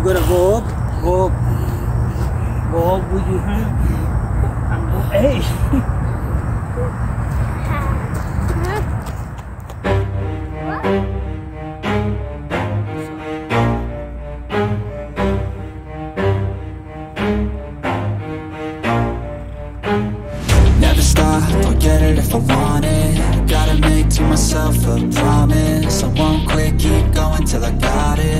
You gotta go up, go up, go up with your hand, and go. Hey. Never stop, I'll get it if I want it. Gotta make to myself a promise. I won't quit, keep going till I got it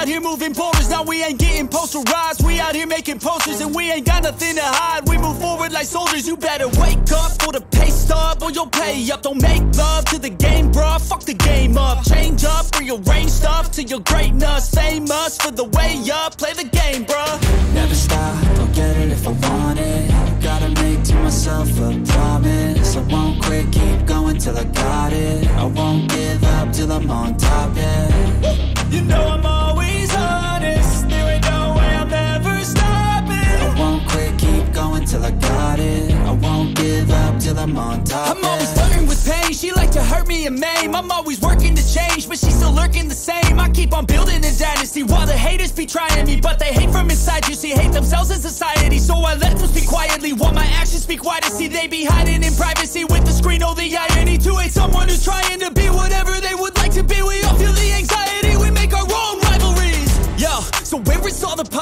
Out here moving boulders. Now we ain't getting posterized. We out here making posters and we ain't got nothing to hide. We move forward like soldiers. You better wake up for the pay stub or you'll pay up. Don't make love to the game, bruh. Fuck the game up. Change up, rearrange stuff to your greatness. Famous for the way up. Play the game, bruh. I'm on top, I'm always flirting with pain. She like to hurt me and maim. I'm always working to change, but she's still lurking the same. I keep on building a dynasty while the haters be trying me, but they hate from inside. You see, hate themselves in society, so I let them speak quietly while my actions speak wider. See, they be hiding in privacy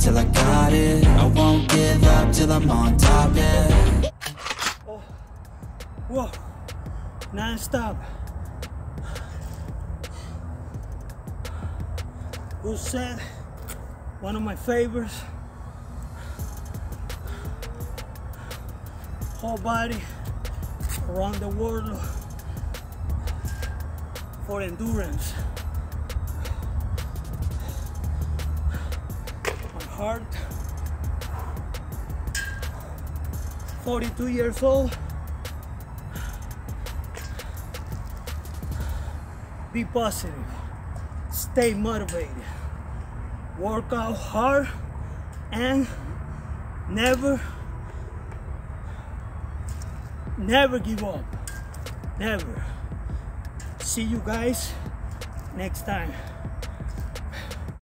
till I got it I won't give up till I'm on top, yeah Whoa. Non-stop. Good set. One of my favorites. Whole body around the world for endurance. Heart. 42 years old. Be positive. Stay motivated. Work out hard and never, never give up. Never. See you guys next time.